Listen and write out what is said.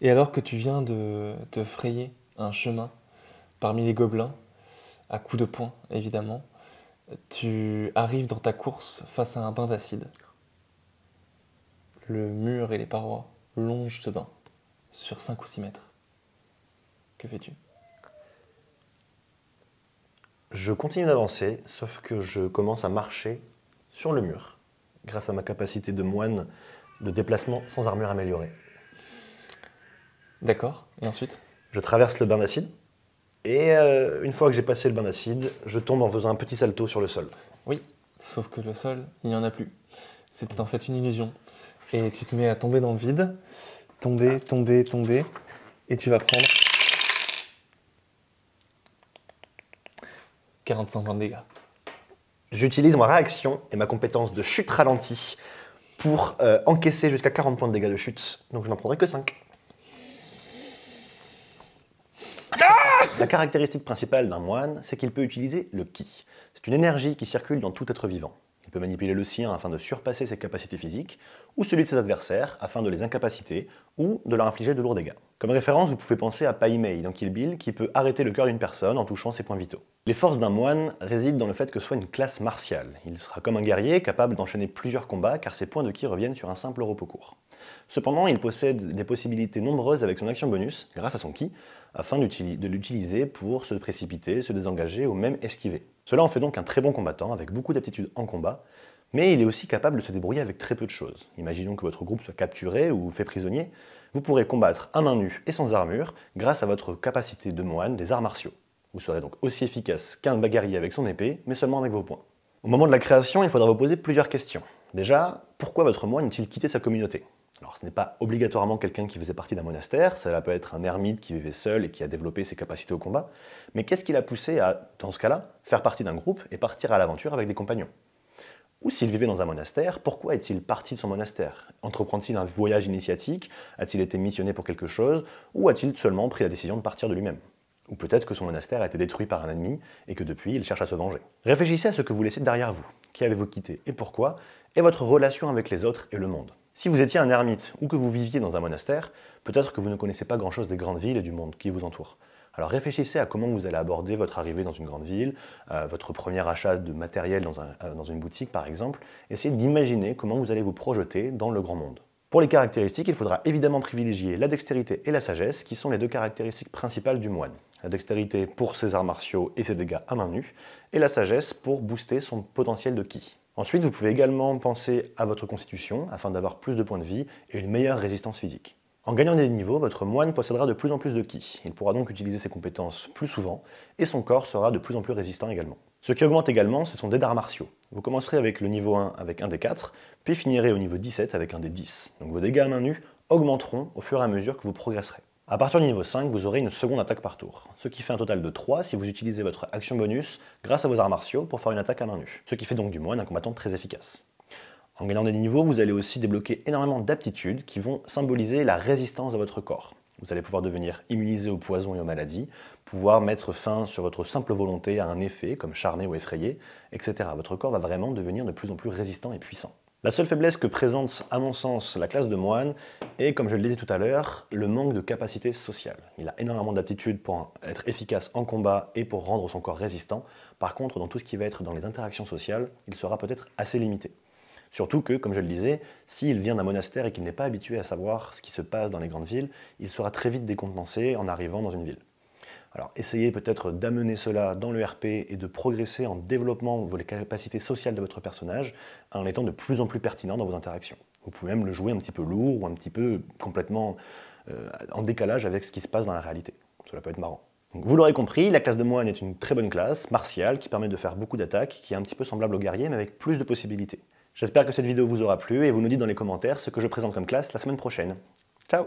Et alors que tu viens de te frayer un chemin parmi les gobelins, à coups de poing évidemment, tu arrives dans ta course face à un bain d'acide. Le mur et les parois longent ce bain sur 5 ou 6 mètres. Que fais-tu? Je continue d'avancer, sauf que je commence à marcher sur le mur, grâce à ma capacité de moine de déplacement sans armure améliorée. D'accord, et ensuite? Je traverse le bain d'acide, et euh, une fois que j'ai passé le bain d'acide, je tombe en faisant un petit salto sur le sol. Oui, sauf que le sol, il n'y en a plus. C'était en fait une illusion. Et tu te mets à tomber dans le vide, tomber, tomber, tomber, et tu vas prendre 45 points de dégâts. J'utilise ma réaction et ma compétence de chute ralentie pour euh, encaisser jusqu'à 40 points de dégâts de chute. Donc je n'en prendrai que 5. La caractéristique principale d'un moine, c'est qu'il peut utiliser le ki. C'est une énergie qui circule dans tout être vivant. Il peut manipuler le sien afin de surpasser ses capacités physiques, ou celui de ses adversaires afin de les incapaciter, ou de leur infliger de lourds dégâts. Comme référence, vous pouvez penser à Pai Mei dans Kill Bill, qui peut arrêter le cœur d'une personne en touchant ses points vitaux. Les forces d'un moine résident dans le fait que soit une classe martiale. Il sera comme un guerrier, capable d'enchaîner plusieurs combats, car ses points de ki reviennent sur un simple repos court. Cependant, il possède des possibilités nombreuses avec son action bonus, grâce à son ki, afin de l'utiliser pour se précipiter, se désengager ou même esquiver. Cela en fait donc un très bon combattant avec beaucoup d'aptitudes en combat, mais il est aussi capable de se débrouiller avec très peu de choses. Imaginons que votre groupe soit capturé ou fait prisonnier, vous pourrez combattre à main nue et sans armure grâce à votre capacité de moine des arts martiaux. Vous serez donc aussi efficace qu'un bagarrier avec son épée, mais seulement avec vos poings. Au moment de la création, il faudra vous poser plusieurs questions. Déjà, pourquoi votre moine a-t-il quitté sa communauté? Alors ce n'est pas obligatoirement quelqu'un qui faisait partie d'un monastère, cela peut être un ermite qui vivait seul et qui a développé ses capacités au combat, mais qu'est-ce qui l'a poussé à, dans ce cas-là, faire partie d'un groupe et partir à l'aventure avec des compagnons? Ou s'il vivait dans un monastère, pourquoi est-il parti de son monastère? Entreprend-il un voyage initiatique? A-t-il été missionné pour quelque chose? Ou a-t-il seulement pris la décision de partir de lui-même? Ou peut-être que son monastère a été détruit par un ennemi et que depuis il cherche à se venger? Réfléchissez à ce que vous laissez derrière vous. Qui avez-vous quitté? Et pourquoi? Et votre relation avec les autres et le monde? Si vous étiez un ermite ou que vous viviez dans un monastère, peut-être que vous ne connaissez pas grand-chose des grandes villes et du monde qui vous entoure. Alors réfléchissez à comment vous allez aborder votre arrivée dans une grande ville, euh, votre premier achat de matériel euh, dans, une boutique par exemple. Essayez d'imaginer comment vous allez vous projeter dans le grand monde. Pour les caractéristiques, il faudra évidemment privilégier la dextérité et la sagesse, qui sont les deux caractéristiques principales du moine. La dextérité pour ses arts martiaux et ses dégâts à main nue, et la sagesse pour booster son potentiel de ki. Ensuite, vous pouvez également penser à votre constitution afin d'avoir plus de points de vie et une meilleure résistance physique. En gagnant des niveaux, votre moine possédera de plus en plus de ki. Il pourra donc utiliser ses compétences plus souvent et son corps sera de plus en plus résistant également. Ce qui augmente également, c'est son dé d'arts martiaux. Vous commencerez avec le niveau 1 avec un des 4, puis finirez au niveau 17 avec un des 10. Donc vos dégâts à main nue augmenteront au fur et à mesure que vous progresserez. À partir du niveau 5, vous aurez une seconde attaque par tour, ce qui fait un total de 3 si vous utilisez votre action bonus grâce à vos arts martiaux pour faire une attaque à main nue, ce qui fait donc du moine un combattant très efficace. En gagnant des niveaux, vous allez aussi débloquer énormément d'aptitudes qui vont symboliser la résistance de votre corps. Vous allez pouvoir devenir immunisé aux poisons et aux maladies, pouvoir mettre fin sur votre simple volonté à un effet comme charné ou effrayé, etc. Votre corps va vraiment devenir de plus en plus résistant et puissant. La seule faiblesse que présente, à mon sens, la classe de moine est, comme je le disais tout à l'heure, le manque de capacité sociale. Il a énormément d'aptitudes pour être efficace en combat et pour rendre son corps résistant. Par contre, dans tout ce qui va être dans les interactions sociales, il sera peut-être assez limité. Surtout que, comme je le disais, s'il vient d'un monastère et qu'il n'est pas habitué à savoir ce qui se passe dans les grandes villes, il sera très vite décontenancé en arrivant dans une ville. Alors essayez peut-être d'amener cela dans le RP et de progresser en développant les capacités sociales de votre personnage en étant de plus en plus pertinent dans vos interactions. Vous pouvez même le jouer un petit peu lourd ou un petit peu complètement euh, en décalage avec ce qui se passe dans la réalité. Cela peut être marrant. vous l'aurez compris, la classe de moine est une très bonne classe, martiale, qui permet de faire beaucoup d'attaques, qui est un petit peu semblable au guerrier, mais avec plus de possibilités. J'espère que cette vidéo vous aura plu et vous nous dites dans les commentaires ce que je présente comme classe la semaine prochaine. Ciao